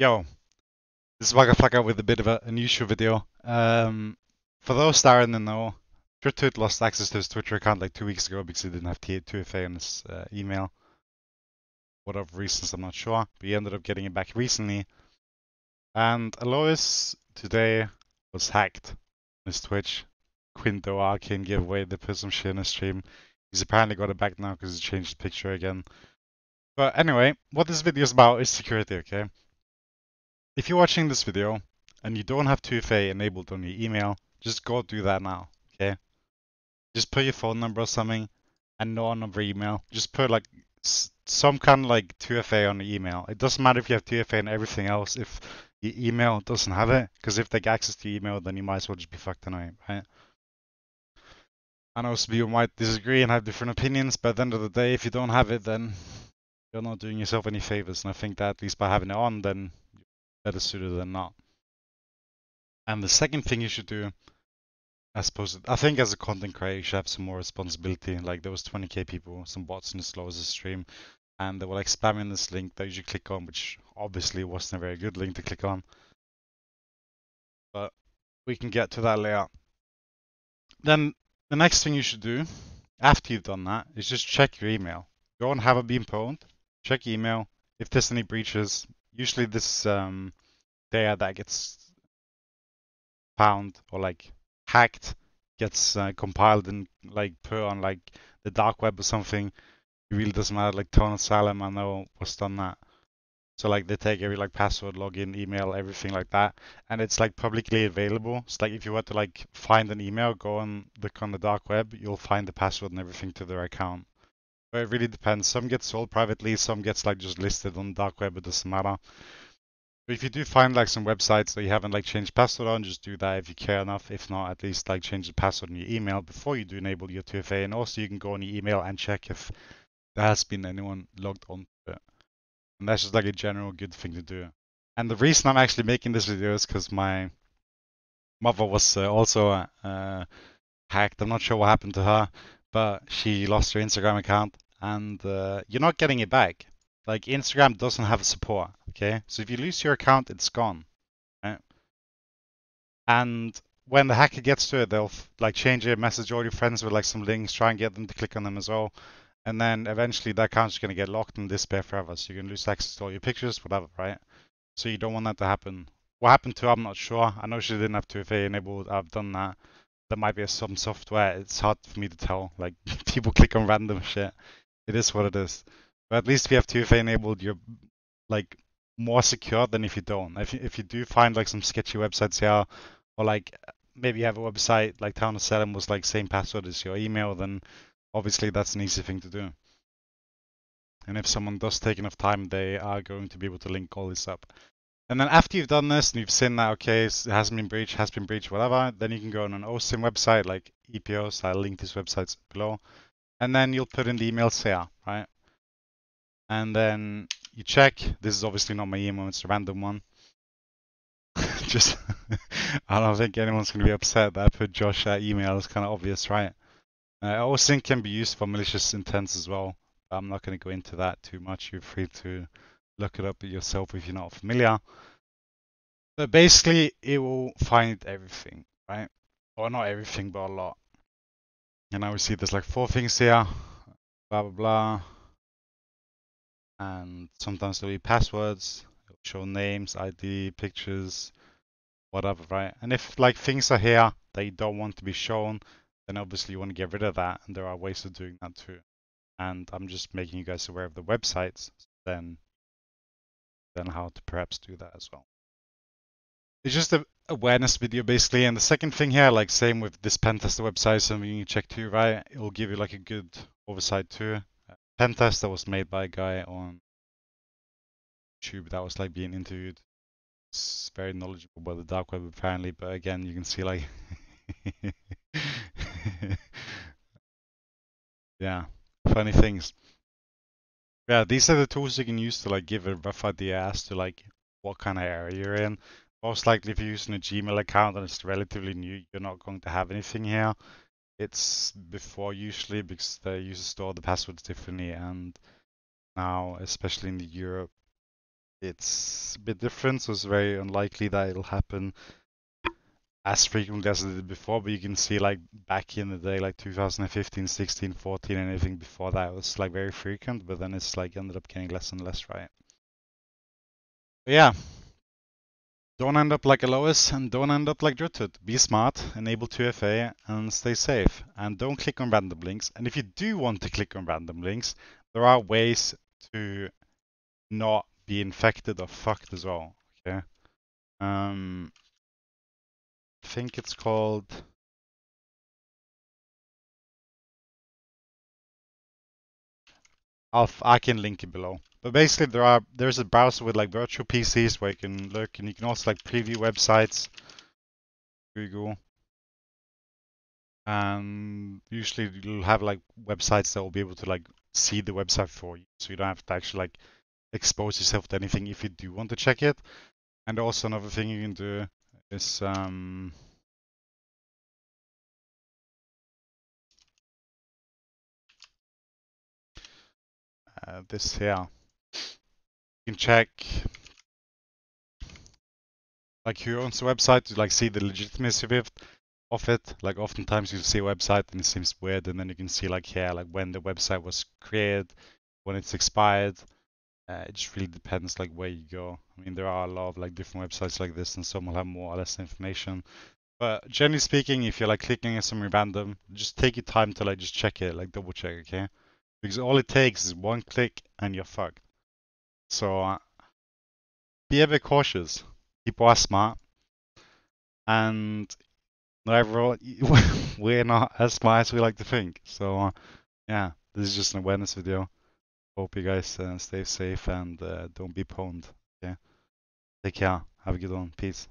Yo, this is Wackaflcka with a bit of a unusual video. Um, for those are in know, Drututt lost access to his Twitter account like two weeks ago because he didn't have T2FA in his uh, email. Whatever reasons, I'm not sure. But he ended up getting it back recently. And Alois today was hacked on his Twitch. Quinto Arcane gave away the some shit in his stream. He's apparently got it back now because he changed the picture again. But anyway, what this video is about is security, okay? If you're watching this video and you don't have 2FA enabled on your email, just go do that now, okay? Just put your phone number or something and no number email. Just put like some kind of like 2FA on the email. It doesn't matter if you have 2FA and everything else if your email doesn't have it, because if they get access to your email, then you might as well just be fucked anyway, right? I know some people might disagree and have different opinions, but at the end of the day, if you don't have it, then you're not doing yourself any favors. And I think that at least by having it on, then better suited than not. And the second thing you should do, I suppose, I think as a content creator, you should have some more responsibility. Like there was 20k people, some bots in the slow stream, and they were like spamming this link that you should click on, which obviously wasn't a very good link to click on. But we can get to that later. Then the next thing you should do, after you've done that, is just check your email. Go and have I been pwned, check email. If there's any breaches, usually this um, data that gets found or like hacked gets uh, compiled and like put on like the dark web or something. It really doesn't matter. Like Town of Salem, I know what's done that. So like they take every like password, login, email, everything like that, and it's like publicly available. It's like if you were to like find an email, go on look on the dark web, you'll find the password and everything to their account. It really depends. Some get sold privately, some gets like just listed on dark web. It doesn't matter. But if you do find like some websites that you haven't like changed password on, just do that if you care enough. If not, at least like change the password in your email before you do enable your 2FA. And also you can go on your email and check if there has been anyone logged onto it. And that's just like a general good thing to do. And the reason I'm actually making this video is because my mother was uh, also uh, hacked. I'm not sure what happened to her but she lost her Instagram account and uh, you're not getting it back. Like Instagram doesn't have support, okay? So if you lose your account, it's gone, right? And when the hacker gets to it, they'll like change it, message all your friends with like some links, try and get them to click on them as well. And then eventually that account's going to get locked and disappear forever. So you're going to lose access to all your pictures, whatever, right? So you don't want that to happen. What happened to her, I'm not sure. I know she didn't have 2FA enabled. I've done that there might be some software. It's hard for me to tell. Like people click on random shit. It is what it is. But at least if you have 2FA enabled, you're like more secure than if you don't. If you, if you do find like some sketchy websites here, or like maybe you have a website like Town of Salem was like same password as your email, then obviously that's an easy thing to do. And if someone does take enough time, they are going to be able to link all this up. And then after you've done this and you've seen that, okay, it hasn't been breached, has been breached, whatever, then you can go on an OSINT website like Epieos. I'll link these websites below. And then you'll put in the email here, right? And then you check. This is obviously not my email, it's a random one. Just, I don't think anyone's going to be upset that I put Josh at email. It's kind of obvious, right? Uh, OSINT can be used for malicious intents as well. I'm not going to go into that too much. You're free to look it up yourself if you're not familiar. But basically, it will find everything, right? Or not everything, but a lot. And now we see there's like four things here, blah, blah, blah. And sometimes there'll be passwords, it'll show names, ID, pictures, whatever, right? And if like things are here that you don't want to be shown, then obviously you want to get rid of that. And there are ways of doing that too. And I'm just making you guys aware of the websites. Then then how to perhaps do that as well. It's just a awareness video basically. And the second thing here, like same with this pentester website, something you check too, right? It will give you like a good oversight too. Uh, pentest that was made by a guy on YouTube that was like being interviewed. It's very knowledgeable about the dark web apparently, but again, you can see like yeah, funny things yeah, these are the tools you can use to like give a rough idea as to like what kind of area you're in. Most likely if you're using a Gmail account and it's relatively new, you're not going to have anything here. It's before usually because they used to store the passwords differently and now, especially in the Europe, it's a bit different, so it's very unlikely that it'll happen as frequently as it did before, but you can see like back in the day, like 2015, 16, 14, and anything before that was like very frequent, but then it's like ended up getting less and less, right? But yeah. Don't end up like Alois and don't end up like Drututt. Be smart, enable 2FA, and stay safe. And don't click on random links. And if you do want to click on random links, there are ways to not be infected or fucked as well. Okay. Um, think it's called. I'll, I can link it below. But basically, there are there's a browser with like virtual PCs where you can look, and you can also like preview websites. Google. And usually you'll have like websites that will be able to like see the website for you, so you don't have to actually like expose yourself to anything if you do want to check it. And also another thing you can do is um, uh, this here. You can check like who owns the website to like see the legitimacy of it. Of it, like oftentimes you see a website and it seems weird, and then you can see like here, like when the website was created, when it's expired. Uh, it just really depends like where you go. I mean, there are a lot of like different websites like this, and some will have more or less information. But generally speaking, if you're like clicking on something random, just take your time to like just check it, like double check, okay? Because all it takes is one click and you're fucked. So uh, be a bit cautious. People are smart, and not everyone, we're not as smart as we like to think. So uh, yeah, this is just an awareness video. Hope you guys uh, stay safe and uh, don't be pwned. Okay, take care. Have a good one. Peace.